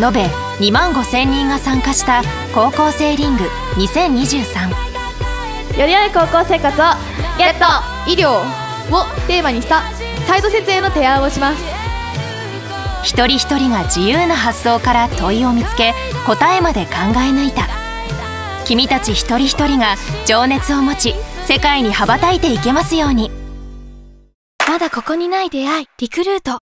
延べ2万5千人が参加した高校生リング2023より良い高校生活をゲット医療をテーマにしたサイド設営の提案をします。一人一人が自由な発想から問いを見つけ答えまで考え抜いた。君たち一人一人が情熱を持ち世界に羽ばたいていけますように。まだここにない出会いリクルート。